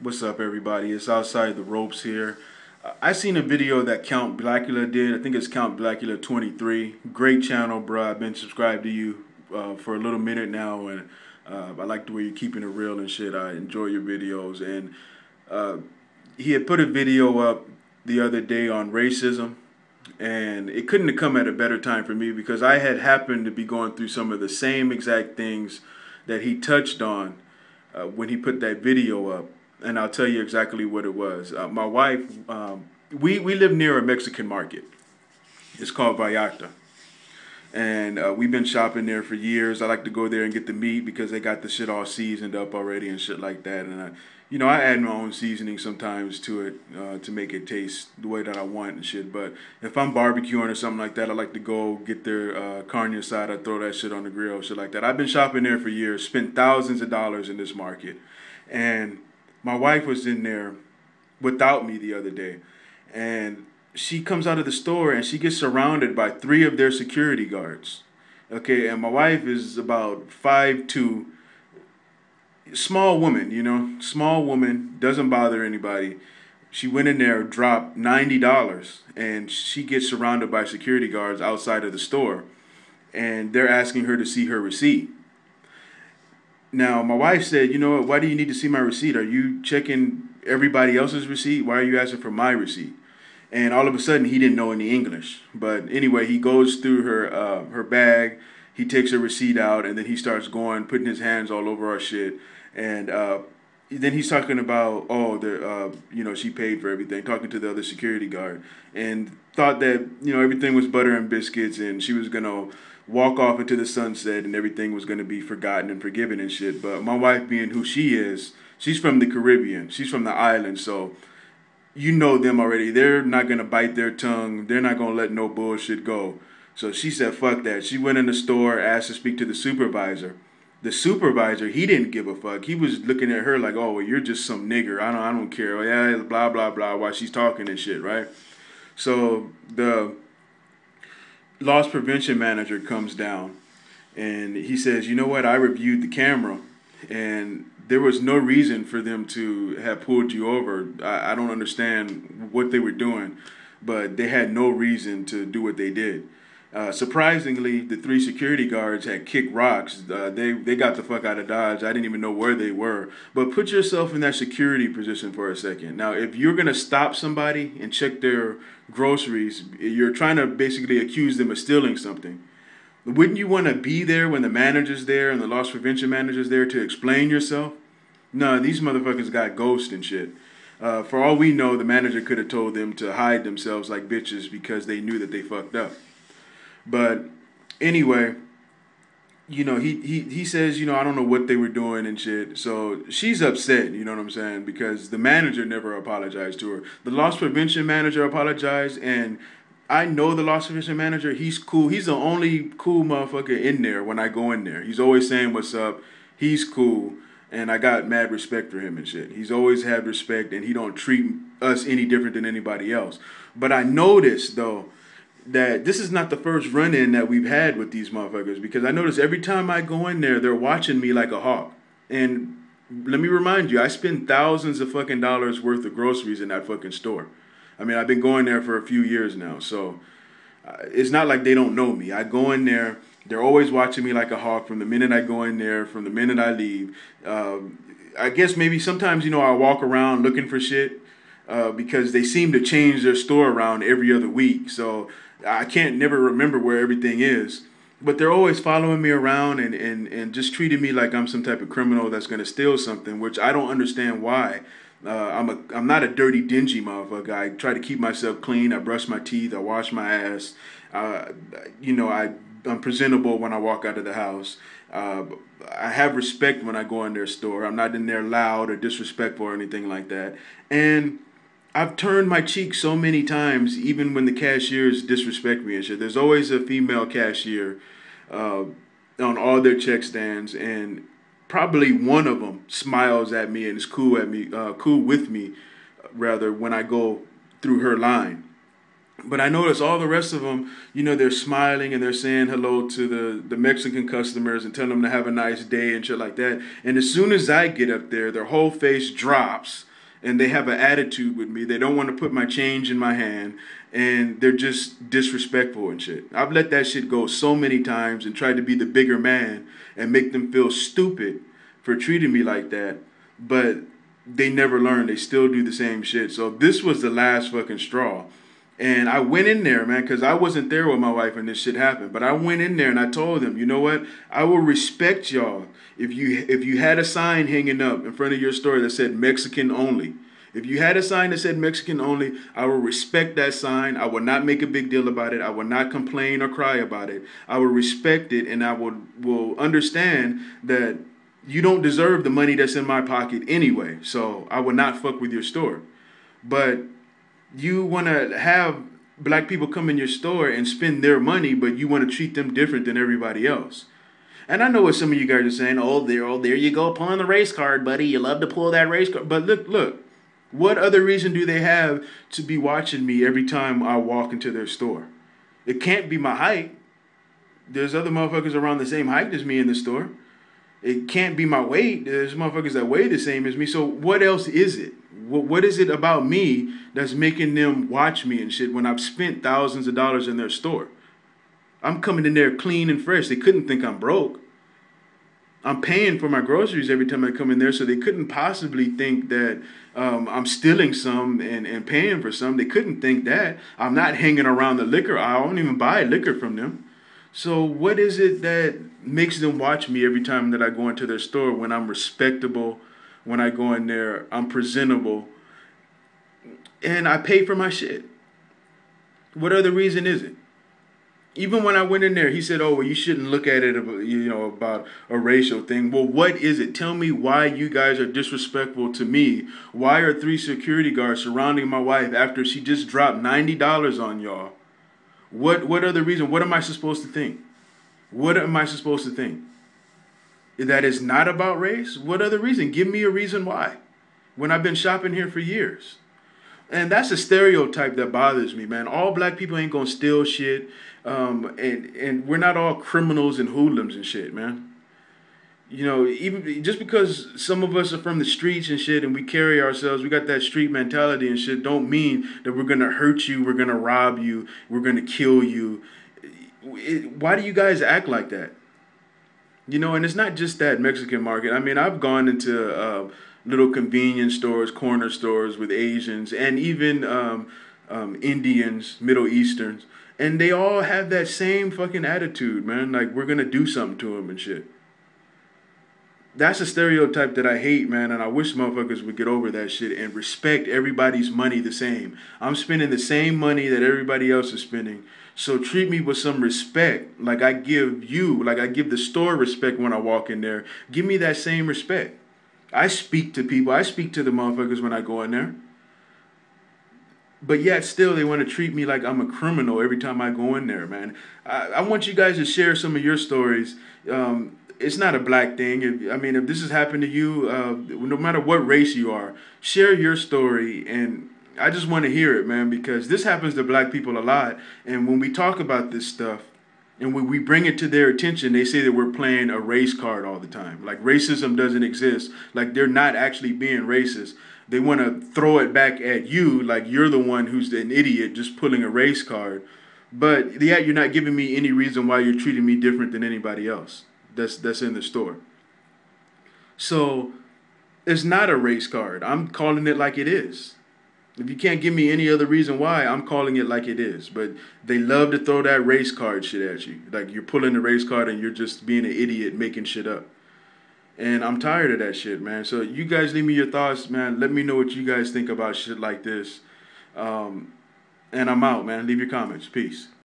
What's up, everybody? It's outside the ropes here. I seen a video that Count Blackula did. I think it's Count Blackula 23. Great channel, bro. I've been subscribed to you uh, for a little minute now, and uh, I like the way you're keeping it real and shit. I enjoy your videos. And uh, he had put a video up the other day on racism, and it couldn't have come at a better time for me because I had happened to be going through some of the same exact things that he touched on uh, when he put that video up and I'll tell you exactly what it was. Uh, my wife, um, we we live near a Mexican market. It's called Vallarta, and uh, we've been shopping there for years. I like to go there and get the meat because they got the shit all seasoned up already and shit like that. And I, you know, I add my own seasoning sometimes to it uh, to make it taste the way that I want and shit. But if I'm barbecuing or something like that, I like to go get their uh, carne asada, throw that shit on the grill, shit like that. I've been shopping there for years, spent thousands of dollars in this market, and my wife was in there without me the other day, and she comes out of the store and she gets surrounded by three of their security guards. Okay, and my wife is about five two, small woman, you know, small woman, doesn't bother anybody. She went in there, dropped ninety dollars, and she gets surrounded by security guards outside of the store, and they're asking her to see her receipt. Now, my wife said, you know what, why do you need to see my receipt? Are you checking everybody else's receipt? Why are you asking for my receipt? And all of a sudden, he didn't know any English. But anyway, he goes through her uh, her bag. He takes her receipt out, and then he starts going, putting his hands all over our shit. And uh, then he's talking about, oh, the uh, you know, she paid for everything. Talking to the other security guard, and thought that you know everything was butter and biscuits, and she was gonna walk off into the sunset and everything was going to be forgotten and forgiven and shit. But my wife, being who she is, she's from the Caribbean. She's from the island, so you know them already. They're not going to bite their tongue. They're not going to let no bullshit go. So she said, fuck that. She went in the store, asked to speak to the supervisor. The supervisor, he didn't give a fuck. He was looking at her like, oh, well, you're just some nigger. I don't, I don't care. Oh, yeah, blah, blah, blah, while she's talking and shit, right? So the loss prevention manager comes down and he says, "You know what? I reviewed the camera, and there was no reason for them to have pulled you over. I, I don't understand what they were doing, but they had no reason to do what they did." Uh, surprisingly, the three security guards had kicked rocks. Uh, they they got the fuck out of Dodge. I didn't even know where they were. But put yourself in that security position for a second. Now, if you're gonna stop somebody and check their groceries, you're trying to basically accuse them of stealing something. Wouldn't you want to be there when the manager's there and the loss prevention manager's there to explain yourself? No, these motherfuckers got ghost and shit. Uh, for all we know, the manager could have told them to hide themselves like bitches because they knew that they fucked up. But anyway, you know, he, he he says, you know, I don't know what they were doing and shit. So she's upset, you know what I'm saying? Because the manager never apologized to her. The loss prevention manager apologized and I know the loss prevention manager, he's cool. He's the only cool motherfucker in there when I go in there. He's always saying what's up. He's cool. And I got mad respect for him and shit. He's always had respect and he don't treat us any different than anybody else. But I noticed though that this is not the first run in that we've had with these motherfuckers because I notice every time I go in there, they're watching me like a hawk. And let me remind you, I spend thousands of fucking dollars worth of groceries in that fucking store. I mean, I've been going there for a few years now, so uh, it's not like they don't know me. I go in there, they're always watching me like a hawk from the minute I go in there, from the minute I leave. Um, I guess maybe sometimes, you know, I walk around looking for shit uh, because they seem to change their store around every other week. So I can't never remember where everything is. But they're always following me around and, and, and just treating me like I'm some type of criminal that's going to steal something, which I don't understand why. Uh, I'm a I'm not a dirty, dingy motherfucker. I try to keep myself clean. I brush my teeth. I wash my ass. Uh, you know, I I'm presentable when I walk out of the house. Uh, I have respect when I go in their store. I'm not in there loud or disrespectful or anything like that. And I've turned my cheek so many times, even when the cashiers disrespect me and shit. There's always a female cashier uh, on all their check stands, and probably one of them smiles at me and is cool at me, uh, cool with me, rather when I go through her line. But I notice all the rest of them, you know, they're smiling and they're saying hello to the, the Mexican customers and telling them to have a nice day and shit like that. And as soon as I get up there, their whole face drops and they have an attitude with me. They don't want to put my change in my hand and they're just disrespectful and shit. I've let that shit go so many times and tried to be the bigger man and make them feel stupid for treating me like that, but they never learn. They still do the same shit. So this was the last fucking straw. And I went in there, man, because I wasn't there with my wife when this shit happened. But I went in there and I told them, you know what? I will respect y'all if you if you had a sign hanging up in front of your store that said Mexican only. If you had a sign that said Mexican only, I will respect that sign. I will not make a big deal about it. I will not complain or cry about it. I will respect it and I will will understand that you don't deserve the money that's in my pocket anyway. So I will not fuck with your store. But you want to have black people come in your store and spend their money, but you want to treat them different than everybody else. And I know what some of you guys are saying. Oh, there, oh, there you go, pulling the race card, buddy. You love to pull that race card. But look, look. What other reason do they have to be watching me every time I walk into their store? It can't be my height. There's other motherfuckers around the same height as me in the store. It can't be my weight. There's motherfuckers that weigh the same as me. So what else is it? What, what is it about me that's making them watch me and shit when I've spent thousands of dollars in their store? I'm coming in there clean and fresh. They couldn't think I'm broke. I'm paying for my groceries every time I come in there, so they couldn't possibly think that um, I'm stealing some and, and paying for some. They couldn't think that. I'm not hanging around the liquor. I don't even buy liquor from them. So, what is it that makes them watch me every time that I go into their store when I'm respectable, when I go in there, I'm presentable, and I pay for my shit? What other reason is it? Even when I went in there, he said, "Oh, well, you shouldn't look at it, you know, about a racial thing." Well, what is it? Tell me why you guys are disrespectful to me. Why are three security guards surrounding my wife after she just dropped ninety dollars on y'all? What what other reason? What am I supposed to think? What am I supposed to think? That is not about race? What other reason? Give me a reason why. When I've been shopping here for years. And that's a stereotype that bothers me, man. All black people ain't gonna steal shit. Um, and, and we're not all criminals and hoodlums and shit, man you know, even just because some of us are from the streets and shit and we carry ourselves, we got that street mentality and shit, don't mean that we're gonna hurt you, we're gonna rob you, we're gonna kill you. It, why do you guys act like that? You know, and it's not just that Mexican market. I mean, I've gone into uh, little convenience stores, corner stores with Asians and even um, um, Indians, Middle Easterns, and they all have that same fucking attitude, man. Like, we're gonna do something to them and shit that's a stereotype that I hate, man, and I wish motherfuckers would get over that shit and respect everybody's money the same. I'm spending the same money that everybody else is spending. So treat me with some respect, like I give you, like I give the store respect when I walk in there. Give me that same respect. I speak to people. I speak to the motherfuckers when I go in there. But yet still they want to treat me like I'm a criminal every time I go in there, man. I, I want you guys to share some of your stories. Um, it's not a black thing. If, I mean, if this has happened to you, uh, no matter what race you are, share your story. And I just want to hear it, man, because this happens to black people a lot. And when we talk about this stuff, and when we bring it to their attention, they say that we're playing a race card all the time. Like racism doesn't exist. Like they're not actually being racist. They want to throw it back at you, like you're the one who's an idiot just pulling a race card. But yet you're not giving me any reason why you're treating me different than anybody else that's that's in the store. So it's not a race card. I'm calling it like it is. If you can't give me any other reason why, I'm calling it like it is. But they love to throw that race card shit at you. Like you're pulling the race card and you're just being an idiot making shit up. And I'm tired of that shit, man. So you guys leave me your thoughts, man. Let me know what you guys think about shit like this. Um, and I'm out, man. Leave your comments. Peace.